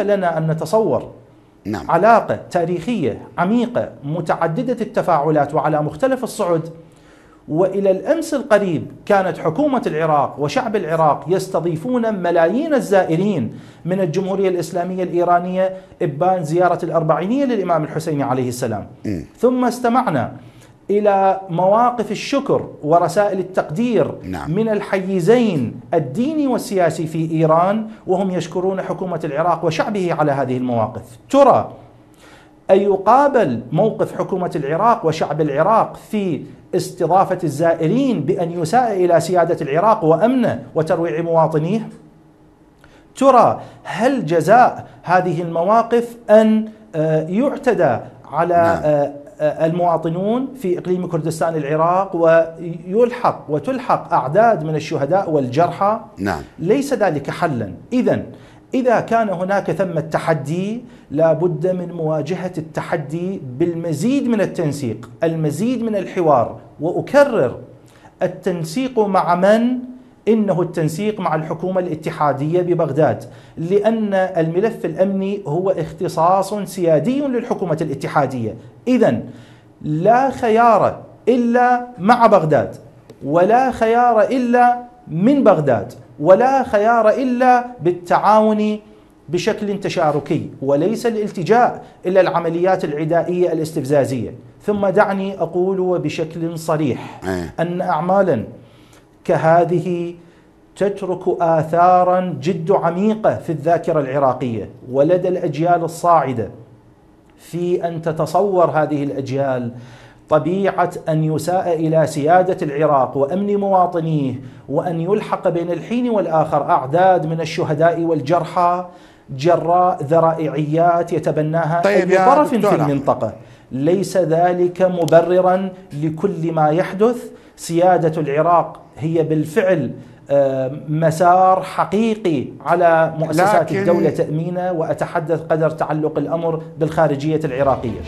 فلنا أن نتصور نعم. علاقة تاريخية عميقة متعددة التفاعلات وعلى مختلف الصعد. وإلى الأمس القريب كانت حكومة العراق وشعب العراق يستضيفون ملايين الزائرين من الجمهورية الإسلامية الإيرانية إبان زيارة الأربعينية للإمام الحسين عليه السلام. م. ثم استمعنا إلى مواقف الشكر ورسائل التقدير نعم. من الحيزين الديني والسياسي في إيران وهم يشكرون حكومة العراق وشعبه على هذه المواقف ترى أيقابل موقف حكومة العراق وشعب العراق في استضافة الزائرين بأن يساء إلى سيادة العراق وأمنه وترويع مواطنيه؟ ترى هل جزاء هذه المواقف أن آه، يعتدى على نعم. آه، المواطنون في إقليم كردستان العراق ويلحق وتلحق أعداد من الشهداء والجرحى. نعم. ليس ذلك حلا. اذا إذا كان هناك ثمه تحدي لابد من مواجهة التحدي بالمزيد من التنسيق المزيد من الحوار. وأكرر التنسيق مع من؟ إنه التنسيق مع الحكومة الاتحادية ببغداد لأن الملف الأمني هو اختصاص سيادي للحكومة الاتحادية اذا لا خيار إلا مع بغداد ولا خيار إلا من بغداد ولا خيار إلا بالتعاون بشكل تشاركي وليس الالتجاء إلى العمليات العدائية الاستفزازية ثم دعني أقول وبشكل صريح إيه. أن اعمالا كهذه تترك آثارا جد عميقة في الذاكرة العراقية ولدى الأجيال الصاعدة. في أن تتصور هذه الأجيال طبيعة أن يساء إلى سيادة العراق وأمن مواطنيه وأن يلحق بين الحين والآخر أعداد من الشهداء والجرحى جراء ذرائعيات يتبناها طيب أي يا طرف في. المنطقة. ليس ذلك مبررا لكل ما يحدث. سيادة العراق هي بالفعل آه، مسار حقيقي على مؤسسات لكن- الدولة تأمينه وأتحدث قدر تعلق الأمر بالخارجية العراقية.